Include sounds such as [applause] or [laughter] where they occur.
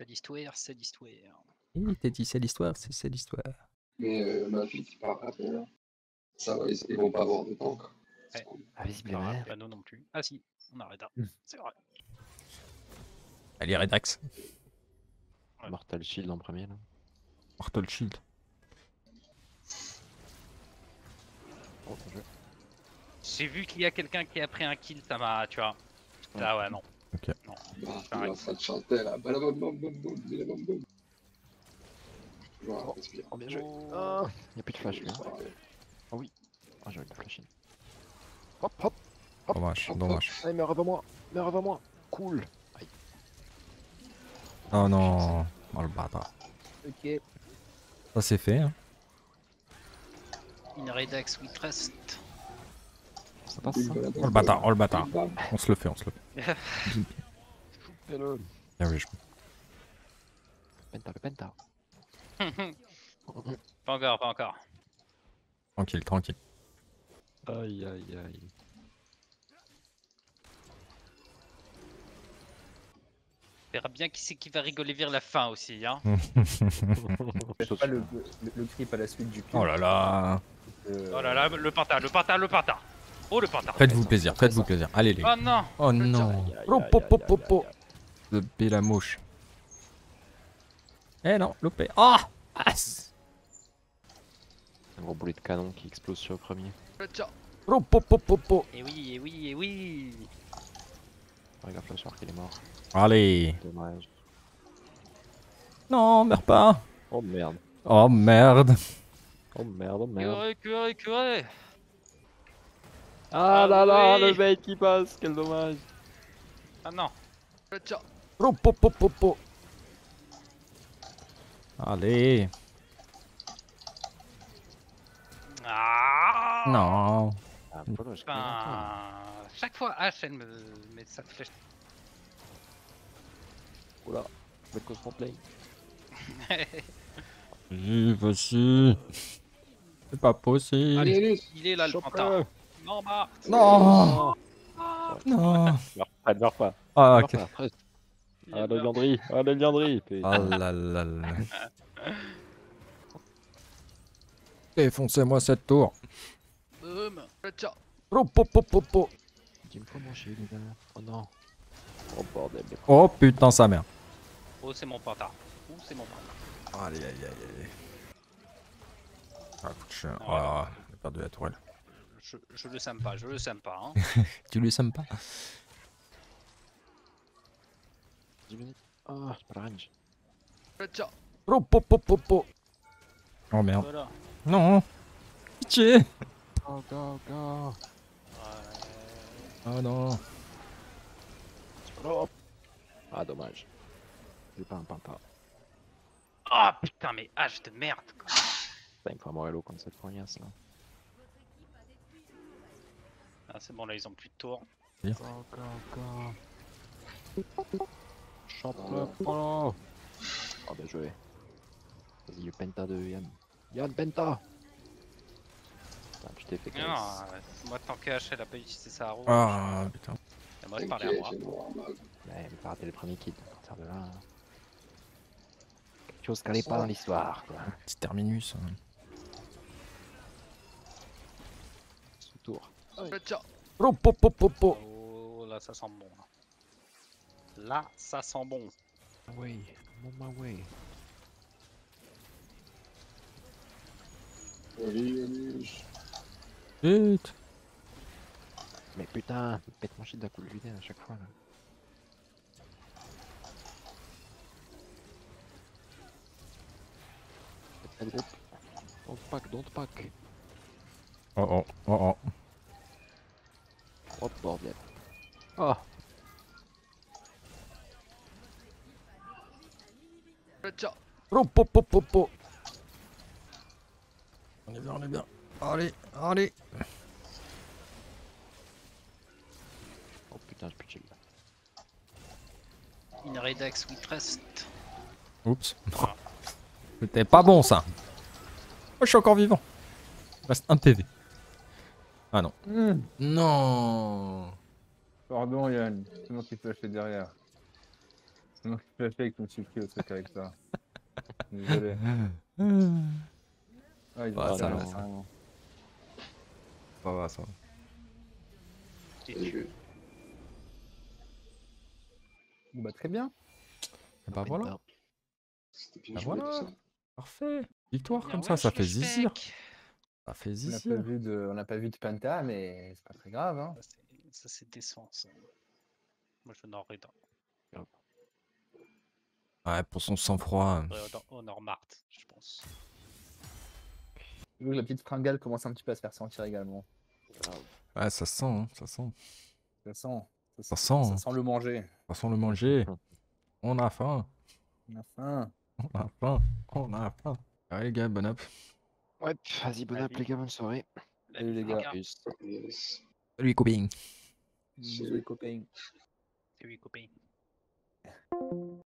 C'est l'histoire, c'est l'histoire. Il t'a dit c'est l'histoire, c'est c'est l'histoire. Mais euh, ma fille qui part après, là, ça va, ils, ils vont pas avoir de temps. quoi. Ouais. Ah, aura pas nous non plus. Ah si, on arrête. Hmm. C'est vrai. Allez, Redax. Mortal Shield en premier là. Mortal Shield. Oh. J'ai vu qu'il y a quelqu'un qui a pris un kill, ça m'a, tu vois. Ah ouais, non. Bah, il est en train de chanter là. Balabam, bam, bam, bam, balabam, bam. Voilà, respire. Oh, bien joué. Oh. Ah, y a plus de flash lui. hein. Ah, j'ai envie de flash in. Hop, hop. Dommage, dommage. Allez, meurs avant moi. Meurs avant moi. Cool. Oh non. Oh le bâtard. Ok. Ça c'est fait. Hein. In Redax, we trust. Ça passe ça Oh le bâtard, oh le bâtard. On se le fait, on se le fait. [laughs] Hello. Bien joué, je- Penta, le penta. [laughs] pas encore, pas encore. Tranquille, tranquille. Aïe, aïe, aïe. On verra bien qui c'est qui va rigoler vers la fin aussi, hein. [laughs] Pas le, le, le creep à la suite du Oh là là. Euh, Oh là là, le panta, le panta, le panta. Oh le panta. Faites-vous plaisir, faites-vous plaisir. Allez les. Oh non. Oh non. Oh, po, po, po, po. Loupé la mouche. Eh non, loupé. Ah Ah c- Un gros boulet de canon qui explose sur le premier. Oh, po, po, po, po. Et oui, et oui, et oui. Regarde le soir qu'il est mort. Allez. Dommage. Non, meurs pas. Oh merde. Oh merde. Oh merde, oh merde. Curé, curé, curé. Ah Ah là là, oui. le bait qui passe, quel dommage. Ah non. Oh, po. Allez. Ah. Non. Ah, Polo, je. Putain. Chaque fois H, elle me met ça flèche. Oula, bête cause play. [laughs] Vas-y, vas-y. C'est pas possible. Allez, allez, Il est là le. Chope-le. Non, bah. Non. Ah. Non. Meurs pas, meurs pas. Ah, meurs ok. pas, Ah, le mort. liandry, ah, le liandry. t'es- Oh là là là. [laughs] Défoncez-moi cette tour. Boum. Oh, po, po, po, po. Il me faut manger, les gars. Oh non. Oh bordel. de- Oh putain sa mère. Oh, c'est mon panta. Oh, c'est mon panta. Allez, aïe, aïe, aïe. Ah, coup de chien. Ah, Ah, j'ai perdu la tourelle. Je, je le sème pas, je le sème pas. Hein. [laughs] Tu lui sèmes pas? 10 minutes. Ah, j'ai pas la range. Oh, po, po, po, po. Oh merde. Voilà. Non. Pitié. Go, go, go. Ouais. Oh non. Oh. Ah, dommage. J'ai pas un pampa. Ah putain, mais H de merde. quoi. Putain, il me faut un Morello comme cette poignasse là. Ah, c'est bon, là, ils ont plus de tour. Go, go, go. Chope le polo. Oh, bien joué. Vas-y, le penta de Yann. Yann, penta Putain, tu t'es fait Non, euh, moi, tant que H, elle a pas utilisé sa roue. Ah putain. À Ok, moi. j'ai noir, mag. Ouais, mais pas raté le premier kill. À partir de là. Quelque chose qui allait pas dans l'histoire, quoi. Petit terminus. hein. Sous tour. Oh, po, po, po, po. Oh, là, ça sent bon. Là, Là, ça sent bon. Oui, I'm on my way. Vite. Mais putain, pète mon shit d'un coup de lutin à chaque fois là. Don't pack, don't pack. Oh oh, oh oh. Oh bordel. Oh Oh, po, po, po, po. On est bien, on est bien. Allez, allez. Oh putain, plus de shield. In Redax, we trust. Oups. [laughs] C'était pas bon ça. Oh, je suis encore vivant. Il reste un PV. Ah non. Non. Pardon Yann, c'est moi qui flashais derrière. C'est moi qui fais fait que je me suis pris au truc avec toi. Désolé. Ah, il Ouais, va ça va, ça sang. Ça va, ça va. Bon, Bah, très bien. Et bah voilà, bien Bah voilà. tout ça. parfait. Victoire Bien comme ouais, ça, ça fait zizir. Ça fait On n'a zizir. pas vu de, on n'a pas vu de Penta, mais c'est pas très grave. Hein. Ça, c'est- Ça, décevant. ça. Moi, je n'aurais dans Ouais, pour son sang-froid. ouais, dans Honor Mart, je pense. La petite fringale commence un petit peu à se faire sentir également. Ouais, ça sent, hein, ça sent. Ça sent. Ça sent, hein. Ça sent le manger. Ça sent le manger. On a faim. On a faim. On a faim. On a faim. Allez les gars, bon app. Ouais, vas-y, bon app les gars, bonne soirée. Salut, les gars. Salut les copains. Bisous les copains. C'est oui, copain.